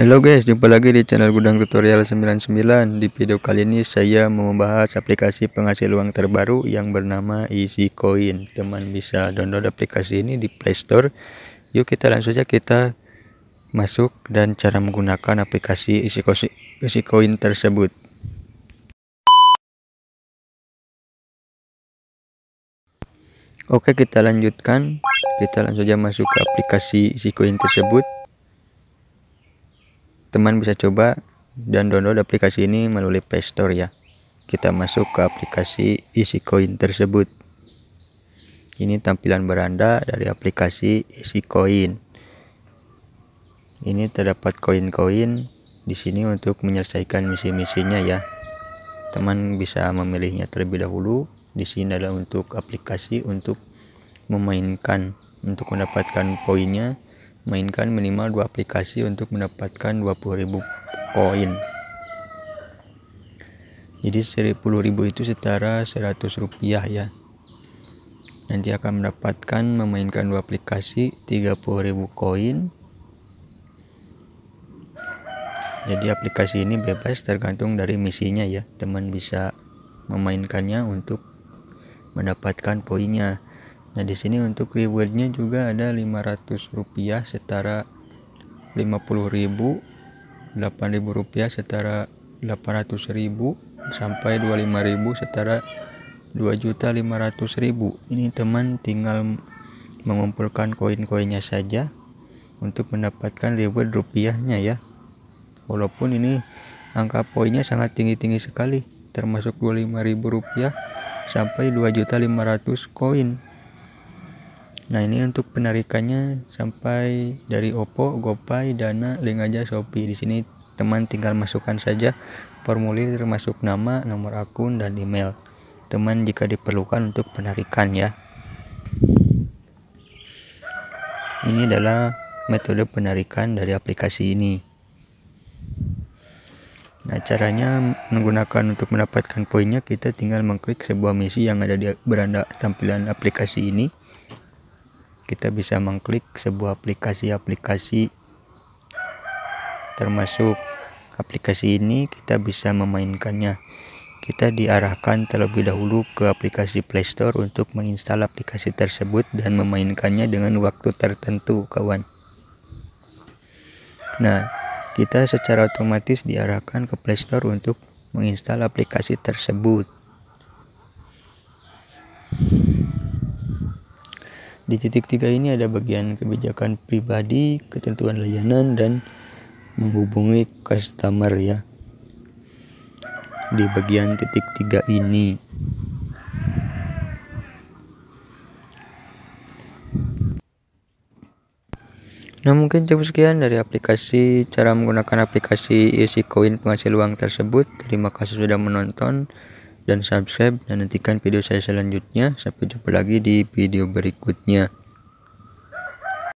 Halo guys, jumpa lagi di channel Gudang Tutorial 99. Di video kali ini saya mau membahas aplikasi penghasil uang terbaru yang bernama Easy Coin. Teman bisa download aplikasi ini di Play Store. Yuk kita langsung saja kita masuk dan cara menggunakan aplikasi Easy Coin tersebut. Oke, kita lanjutkan. Kita langsung saja masuk ke aplikasi Easy Coin tersebut teman bisa coba dan download aplikasi ini melalui Play Store ya. Kita masuk ke aplikasi isi coin tersebut. Ini tampilan beranda dari aplikasi isi coin ini terdapat koin-koin di sini untuk menyelesaikan misi-misinya ya. Teman bisa memilihnya terlebih dahulu. Di sini adalah untuk aplikasi untuk memainkan untuk mendapatkan poinnya mainkan minimal dua aplikasi untuk mendapatkan 20.000 koin. Jadi 10.000 itu setara 100 rupiah ya. Nanti akan mendapatkan memainkan dua aplikasi 30.000 koin. Jadi aplikasi ini bebas tergantung dari misinya ya. Teman bisa memainkannya untuk mendapatkan poinnya Nah, di sini untuk rewardnya juga ada 500 rupiah setara 50.000, 8.000 rupiah setara 800.000 sampai 25.000 setara 2.500.000. Ini teman tinggal mengumpulkan koin-koinnya saja untuk mendapatkan reward rupiahnya ya. Walaupun ini angka poinnya sangat tinggi-tinggi sekali, termasuk 25.000 rupiah sampai 2.500 koin. Nah ini untuk penarikannya sampai dari Oppo, GoPay, Dana, link aja Shopee. Di sini teman tinggal masukkan saja formulir termasuk nama, nomor akun, dan email. Teman jika diperlukan untuk penarikan ya. Ini adalah metode penarikan dari aplikasi ini. Nah, caranya menggunakan untuk mendapatkan poinnya kita tinggal mengklik sebuah misi yang ada di beranda tampilan aplikasi ini kita bisa mengklik sebuah aplikasi-aplikasi. Termasuk aplikasi ini kita bisa memainkannya. Kita diarahkan terlebih dahulu ke aplikasi Play Store untuk menginstal aplikasi tersebut dan memainkannya dengan waktu tertentu kawan. Nah kita secara otomatis diarahkan ke Play Store untuk menginstal aplikasi tersebut Di titik tiga ini ada bagian kebijakan pribadi, ketentuan layanan, dan menghubungi customer ya. Di bagian titik tiga ini. Nah mungkin cukup sekian dari aplikasi cara menggunakan aplikasi isi koin penghasil uang tersebut. Terima kasih sudah menonton dan subscribe dan nantikan video saya selanjutnya. Sampai jumpa lagi di video berikutnya